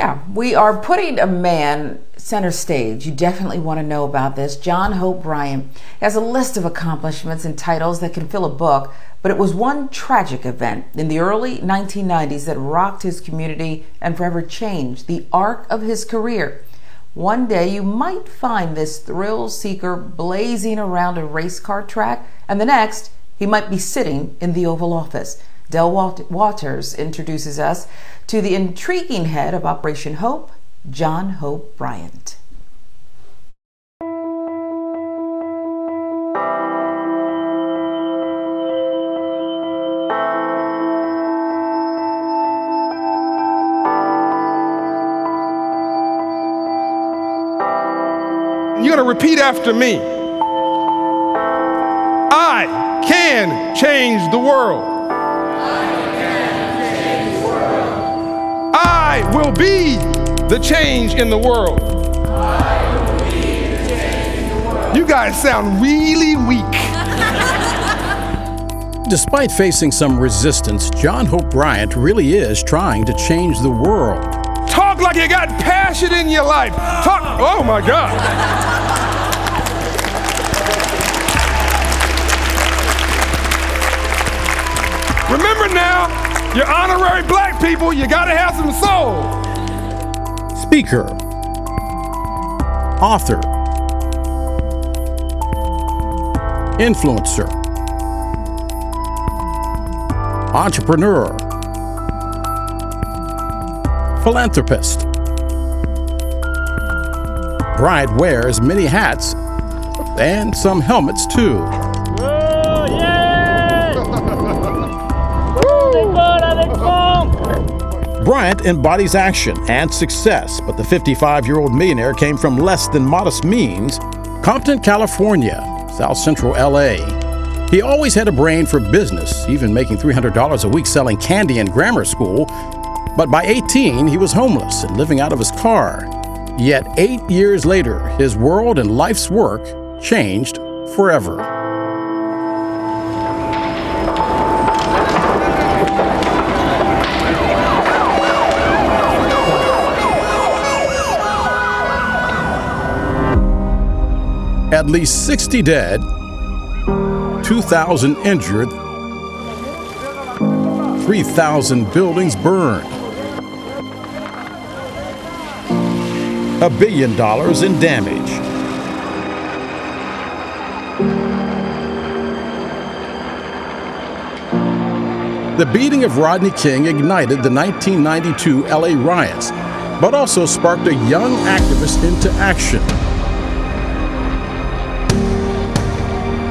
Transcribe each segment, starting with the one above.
Yeah, we are putting a man center stage. You definitely want to know about this. John Hope Bryant has a list of accomplishments and titles that can fill a book, but it was one tragic event in the early 1990s that rocked his community and forever changed the arc of his career. One day you might find this thrill seeker blazing around a race car track, and the next he might be sitting in the Oval Office. Del Waters introduces us to the intriguing head of Operation Hope, John Hope Bryant. You're going to repeat after me. I can change the world. I will be the change in the world. You guys sound really weak. Despite facing some resistance, John Hope Bryant really is trying to change the world. Talk like you got passion in your life. Talk, oh my God. Remember now, you're honorary black people, you gotta have some soul. Speaker, author, influencer, entrepreneur, philanthropist. Bryant wears many hats and some helmets too. Bryant embodies action and success, but the 55 year old millionaire came from less than modest means Compton, California, South Central LA. He always had a brain for business, even making $300 a week selling candy in grammar school. But by 18, he was homeless and living out of his car. Yet, eight years later, his world and life's work changed forever. At least 60 dead, 2,000 injured, 3,000 buildings burned, a billion dollars in damage. The beating of Rodney King ignited the 1992 LA riots, but also sparked a young activist into action.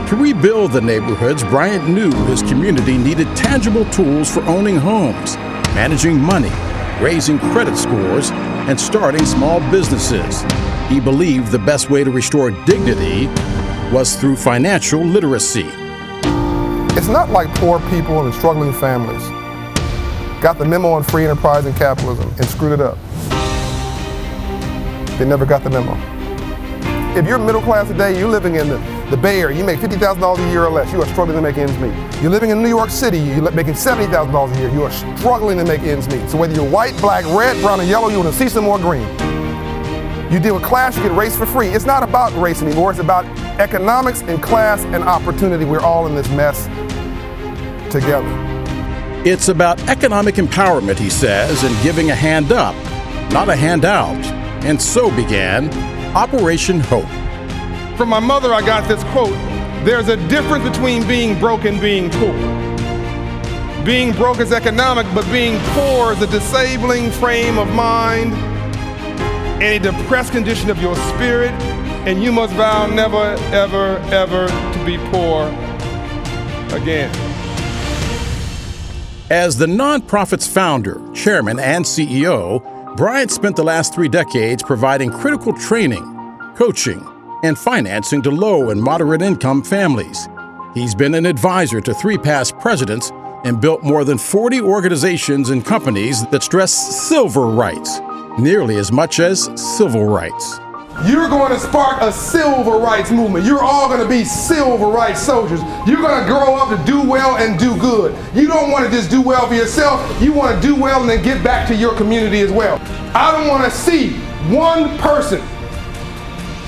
To rebuild the neighborhoods, Bryant knew his community needed tangible tools for owning homes, managing money, raising credit scores, and starting small businesses. He believed the best way to restore dignity was through financial literacy. It's not like poor people and struggling families got the memo on free enterprise and capitalism and screwed it up. They never got the memo. If you're middle class today, you're living in the, the Bay Area, you make $50,000 a year or less, you are struggling to make ends meet. You're living in New York City, you're making $70,000 a year, you are struggling to make ends meet. So whether you're white, black, red, brown, or yellow, you want to see some more green. You deal with class, you get race for free. It's not about race anymore, it's about economics and class and opportunity. We're all in this mess together. It's about economic empowerment, he says, and giving a hand up, not a handout. And so began Operation Hope. From my mother, I got this quote There's a difference between being broke and being poor. Being broke is economic, but being poor is a disabling frame of mind and a depressed condition of your spirit, and you must vow never, ever, ever to be poor again. As the nonprofit's founder, chairman, and CEO, Bryant spent the last three decades providing critical training, coaching, and financing to low and moderate income families. He's been an advisor to three past presidents and built more than 40 organizations and companies that stress silver rights, nearly as much as civil rights. you're going to spark a civil rights movement. You're all going to be civil rights soldiers. You're going to grow up to do well and do good. You don't want to just do well for yourself. You want to do well and then get back to your community as well. I don't want to see one person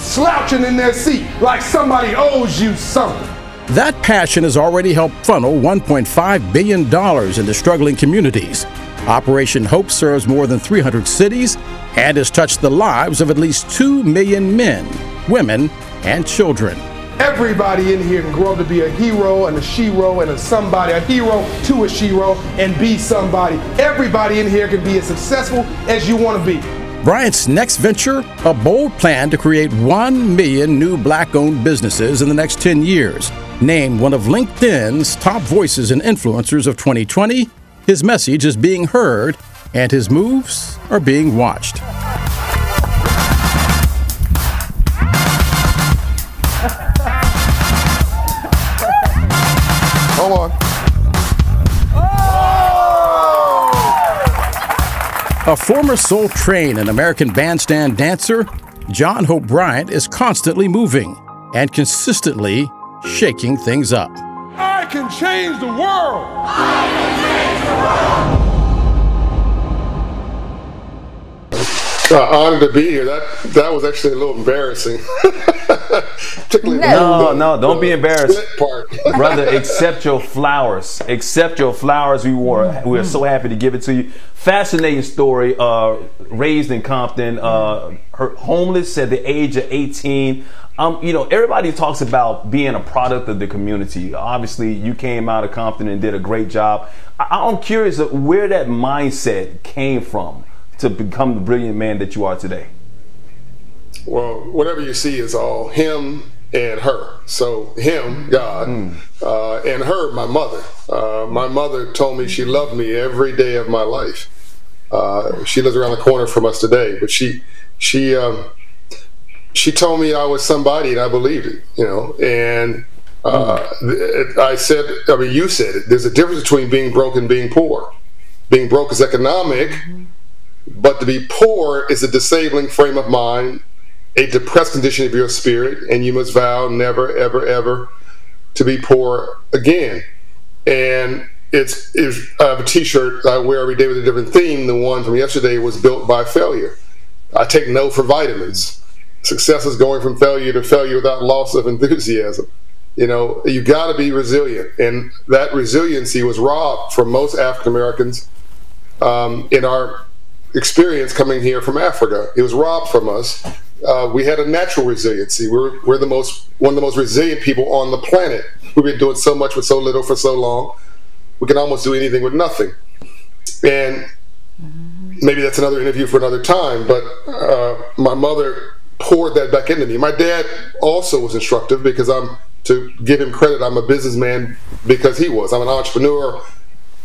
slouching in their seat like somebody owes you something. That passion has already helped funnel $1.5 billion into struggling communities. Operation Hope serves more than 300 cities and has touched the lives of at least 2 million men, women, and children. Everybody in here can grow up to be a hero and a shero and a somebody, a hero to a shero and be somebody. Everybody in here can be as successful as you want to be. Bryant's next venture, a bold plan to create 1 million new black owned businesses in the next 10 years. Named one of LinkedIn's top voices and influencers of 2020, his message is being heard and his moves are being watched. Hold on. A former Soul Train and American Bandstand dancer, John Hope Bryant is constantly moving and consistently shaking things up. I can change the world. I can change the world. Uh, honored to be here. That that was actually a little embarrassing. Particularly no, no, don't be embarrassed, brother. Accept your flowers. Accept your flowers. We were we are so happy to give it to you. Fascinating story. Uh, raised in Compton, uh, homeless at the age of 18. Um, you know, everybody talks about being a product of the community. Obviously, you came out of Compton and did a great job. I, I'm curious where that mindset came from to become the brilliant man that you are today? Well, whatever you see is all him and her. So him, God, mm. uh, and her, my mother. Uh, my mother told me she loved me every day of my life. Uh, she lives around the corner from us today, but she she um, she told me I was somebody, and I believed it. You know, and mm. I said, I mean, you said it. There's a difference between being broke and being poor. Being broke is economic. Mm-hmm but to be poor is a disabling frame of mind, a depressed condition of your spirit, and you must vow never, ever, ever to be poor again. And it's, it's I have a T-shirt I wear every day with a different theme. The one from yesterday was built by failure. I take no for vitamins. Success is going from failure to failure without loss of enthusiasm. You know, you got to be resilient, and that resiliency was robbed from most African Americans um, in our experience coming here from Africa. It was robbed from us. Uh, we had a natural resiliency. We're, we're the most one of the most resilient people on the planet. We've been doing so much with so little for so long. We can almost do anything with nothing. And maybe that's another interview for another time. But uh, my mother poured that back into me. My dad also was instructive because I'm to give him credit. I'm a businessman because he was. I'm an entrepreneur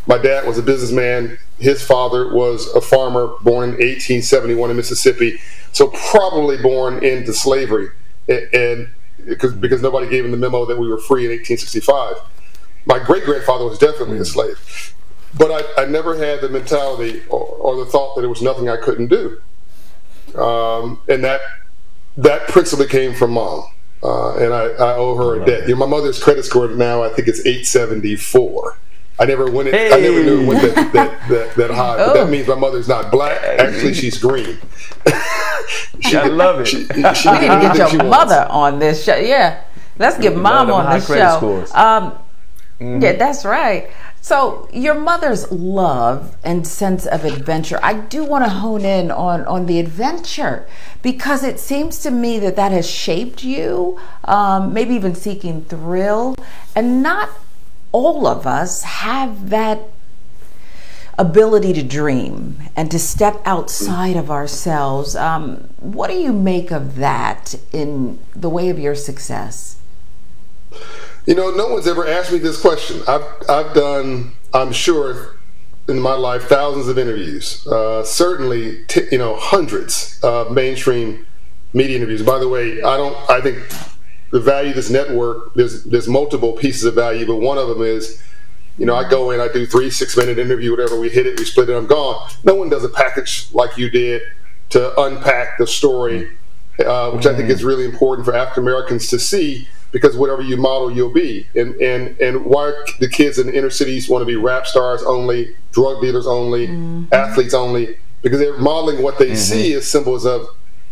my dad was a businessman. His father was a farmer born in 1871 in Mississippi, so probably born into slavery, and because because nobody gave him the memo that we were free in 1865. My great grandfather was definitely a hmm. slave, but I, I never had the mentality or, or, the thought that there was nothing I couldn't do, um, and that that principally came from mom. Uh, and I, I, owe her a debt. You know, my mother's credit score now, I think it's 874. I never went. Hey. I never knew it went that that, that, that high. Oh. But that oh. means my mother's not black. Actually, she's green. she, I love it. She, she we need to get your mother on this show. Yeah, let's get mom on this show. Um, mm-hmm. Yeah, that's right. So your mother's love and sense of adventure. I do want to hone in on on the adventure because it seems to me that that has shaped you. Um, maybe even seeking thrill and not all of us have that ability to dream and to step outside of ourselves. Um, what do you make of that in the way of your success? You know, no one's ever asked me this question. I've, I've done, I'm sure, in my life, thousands of interviews. Uh, certainly, t- you know, hundreds of mainstream media interviews. By the way, I don't. I think the value of this network, there's there's multiple pieces of value, but one of them is, you know, I go in, I do three, six minute interview, whatever, we hit it, we split it, I'm gone. No one does a package like you did to unpack the story uh, which mm. I think is really important for African Americans to see because whatever you model, you'll be. And and and why the kids in the inner cities want to be rap stars only, drug dealers only, mm-hmm. athletes only, because they're modeling what they mm-hmm. see as symbols of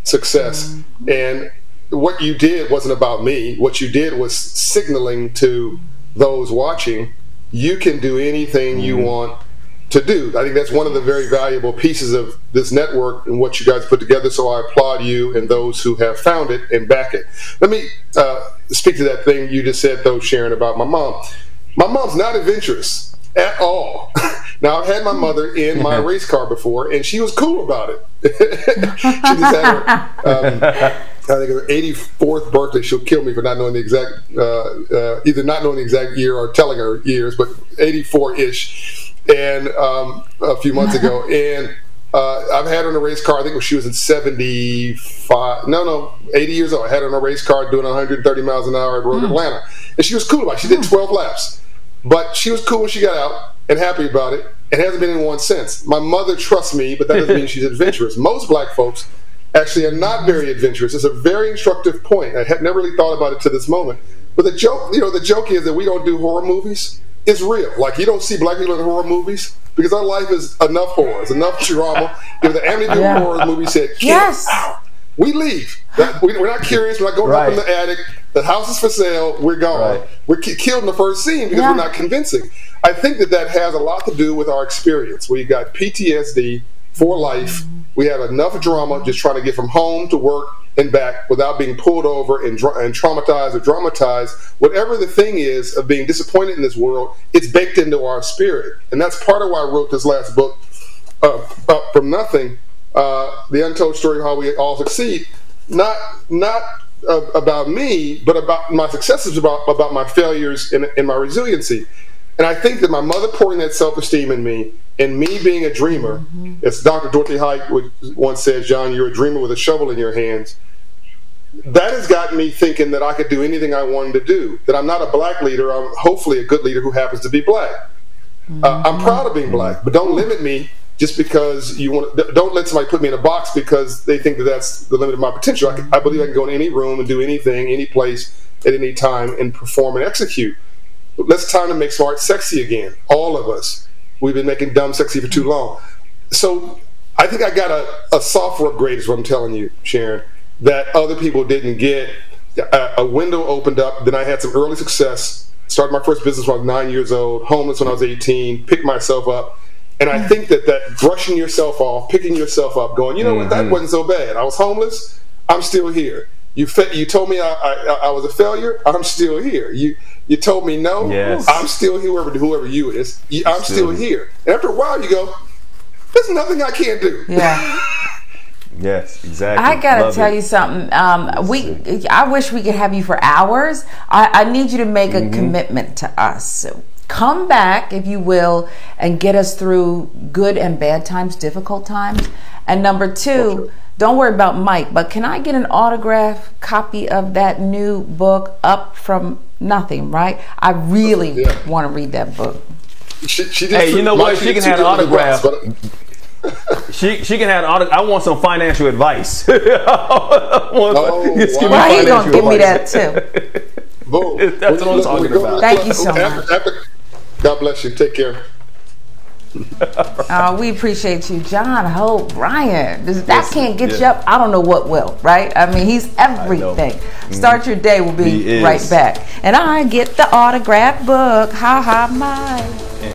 success. Mm-hmm. And what you did wasn't about me. What you did was signaling to those watching, you can do anything you mm-hmm. want to do. I think that's one of the very valuable pieces of this network and what you guys put together. So I applaud you and those who have found it and back it. Let me uh, speak to that thing you just said, though, Sharon, about my mom. My mom's not adventurous at all. now I've had my mother in my race car before, and she was cool about it. she just had her. Um, I think her 84th birthday. She'll kill me for not knowing the exact, uh, uh, either not knowing the exact year or telling her years, but 84 ish and um, a few months ago, and uh, I've had her in a race car. I think when she was in 75, no, no, 80 years old. I had her in a race car doing 130 miles an hour at Road mm. Atlanta, and she was cool about it. She did 12 laps, but she was cool when she got out and happy about it, and hasn't been in one since. My mother trusts me, but that doesn't mean she's adventurous. Most black folks actually are not very adventurous. It's a very instructive point. I had never really thought about it to this moment. But the joke, you know, the joke is that we don't do horror movies it's real. Like you don't see black people in horror movies because our life is enough horror, it's enough drama. if the Amityville yeah. horror movie said, yes. out, we leave. we're not curious. We're not going right. up in the attic. The house is for sale. We're gone. Right. We're killed in the first scene because yeah. we're not convincing. I think that that has a lot to do with our experience. We got PTSD for life. We had enough drama just trying to get from home to work and back without being pulled over and, and traumatized or dramatized. Whatever the thing is of being disappointed in this world, it's baked into our spirit. And that's part of why I wrote this last book, uh, Up From Nothing, uh, The Untold Story of How We All Succeed. Not, not uh, about me, but about my successes, about, about my failures and, and my resiliency. And I think that my mother pouring that self esteem in me and me being a dreamer, mm-hmm. as Dr. Dorothy Height once said, John, you're a dreamer with a shovel in your hands that has gotten me thinking that I could do anything I wanted to do. That I'm not a black leader. I'm hopefully a good leader who happens to be black. Mm-hmm. Uh, I'm proud of being black, but don't limit me just because you want. To, don't let somebody put me in a box because they think that that's the limit of my potential. I, can, I believe I can go in any room and do anything, any place, at any time, and perform and execute. Let's time to make smart sexy again. All of us. We've been making dumb sexy for too long. So I think I got a, a software upgrade, is what I'm telling you, Sharon that other people didn't get. A, a window opened up. Then I had some early success. Started my first business when I was nine years old. Homeless when I was 18. Picked myself up. And I think that that brushing yourself off, picking yourself up, going, you know what, that mm-hmm. wasn't so bad. I was homeless. I'm still here. You you told me I, I, I, was a failure. I'm still here. You you told me no. Yes. I'm still here. Whoever whoever you is, I'm still, still here. And after a while, you go, there's nothing I can't do. Yeah. Yes, exactly. I gotta Love tell it. you something. Um, we, I wish we could have you for hours. I, I need you to make mm-hmm. a commitment to us. Come back, if you will, and get us through good and bad times, difficult times. And number two, don't worry about Mike, but can I get an autograph copy of that new book, Up from Nothing? Right? I really yeah. want to read that book. She, she hey, you know what? She can have an autograph she she can have auto, I want some financial advice. oh, just wow. Why you gonna give me that too? Boom. That's what I'm talking about. Thank you so much. God bless you. Take care. uh, we appreciate you, John Hope Bryant. This, that can't get you up. I don't know what will, right? I mean, he's everything. Mm-hmm. Start your day. We'll be right back. And I get the autograph book. Ha ha, my.